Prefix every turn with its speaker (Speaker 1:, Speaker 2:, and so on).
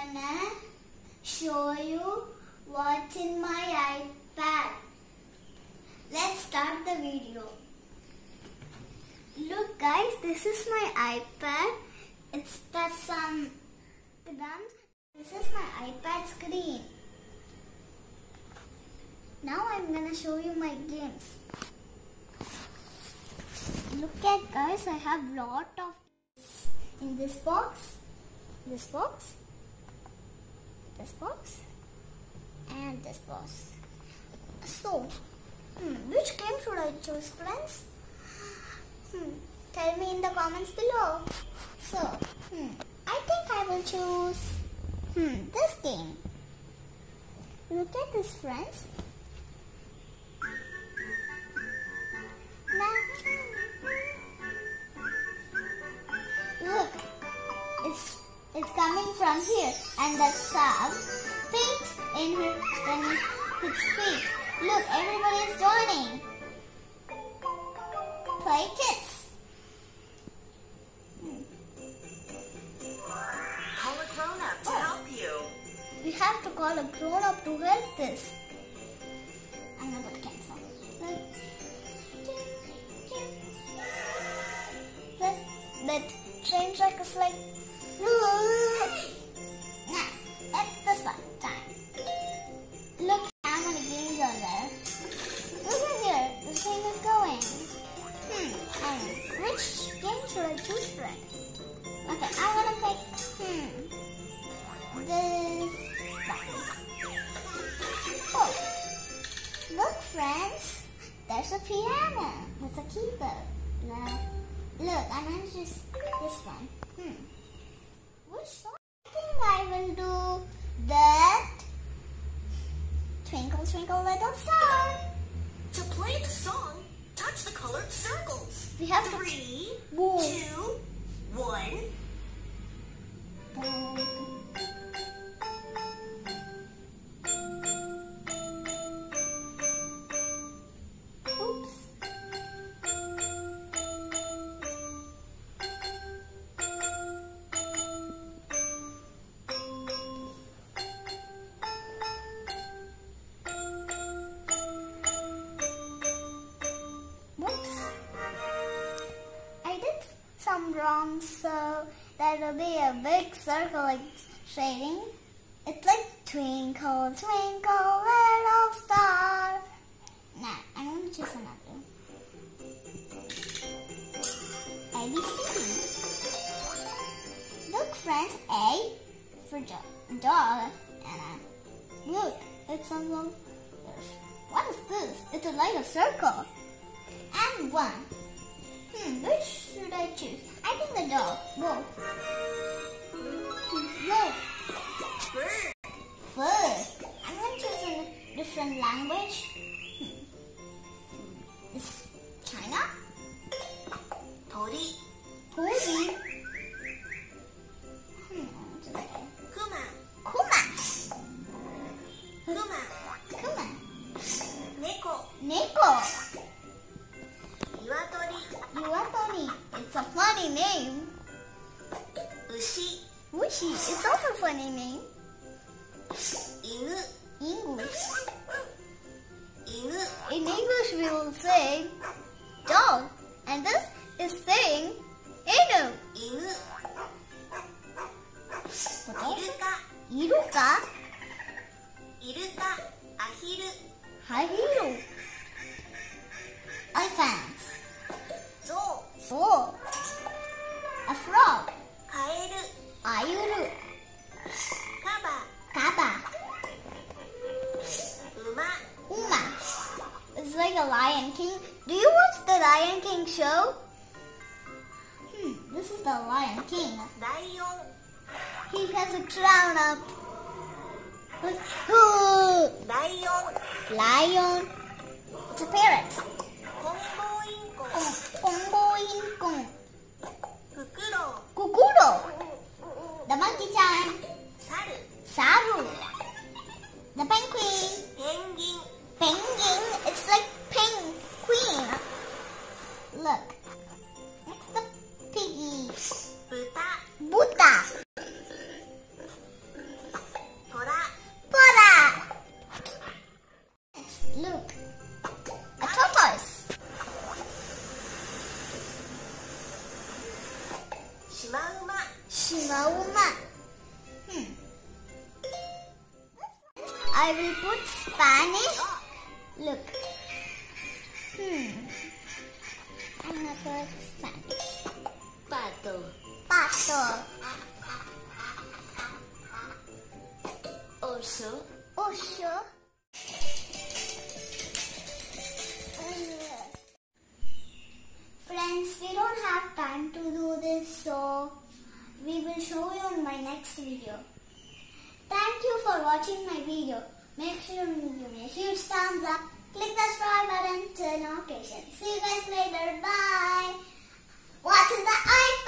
Speaker 1: gonna show you what's in my iPad. Let's start the video. Look guys, this is my iPad. It's some guns. This is my iPad screen. Now I'm gonna show you my games. Look at guys, I have lot of in this box, this box, this box, and this box. So, hmm, which game should I choose, friends? Hmm, tell me in the comments below. So, hmm, I think I will choose hmm, this game. Look at this, friends. It's it's coming from here, and the sub feet in her in its feet. Look, everybody is joining. Play kids.
Speaker 2: Call a grown up to help you.
Speaker 1: We have to call a grown up to help this. I'm gonna put cancel. That, that train track is like. Nah, that's this one. Time. Look how many games are there. Look at here. The train is going. Hmm. Um, which game should I choose, friend? Okay, I'm gonna pick. Hmm. This one. Oh. Look, friends. There's a piano with a keyboard. Now, look, I'm gonna choose this one. Hmm. Which song? I think I will do that. Twinkle, twinkle, little star.
Speaker 2: To play the song, touch the colored circles.
Speaker 1: We have to.
Speaker 2: Three,
Speaker 1: Boom.
Speaker 2: two,
Speaker 1: so that will be a big circle like shading. It's like twinkle, twinkle, little star. Nah, I'm gonna choose another. A B C. Look, friends, A for dog, dog and a look. It's something. What is this? It's a a circle and one. Hmm, which should I choose? I think the dog. Whoa. Whoa.
Speaker 2: Bird.
Speaker 1: First, I'm going to choose a different language. Hmm. It's China.
Speaker 2: Tori.
Speaker 1: Hmm, what's it?
Speaker 2: Kuma.
Speaker 1: Kuma.
Speaker 2: Kuma.
Speaker 1: Kuma.
Speaker 2: Ushi.
Speaker 1: It's also a funny name.
Speaker 2: Inu.
Speaker 1: English.
Speaker 2: Inu.
Speaker 1: In English, we will say dog, and this is saying inu.
Speaker 2: Inu. Iruka.
Speaker 1: Iruka,
Speaker 2: Iruka. Ahiru.
Speaker 1: hahiru. Like a Lion King. Do you watch the Lion King show? Hmm, this is the Lion King.
Speaker 2: Lion.
Speaker 1: He has a crown up.
Speaker 2: Lion.
Speaker 1: Lion. It's a parrot.
Speaker 2: Kongo
Speaker 1: Inkong.
Speaker 2: Fukuro.
Speaker 1: Look. That's the piggy. Buddha.
Speaker 2: Buddha.
Speaker 1: Buddha. Buddha. Look.
Speaker 2: A
Speaker 1: tortoise. Shimauma. Shimauma. Hmm. I will put Spanish. Look. Hmm another Spanish.
Speaker 2: Pato.
Speaker 1: Pato. Oso. Oso. Friends, we don't have time to do this, so we will show you in my next video. Thank you for watching my video. Make sure you give me a huge thumbs up. Click the subscribe button, turn notifications. See you guys later. Bye. What's in the ice?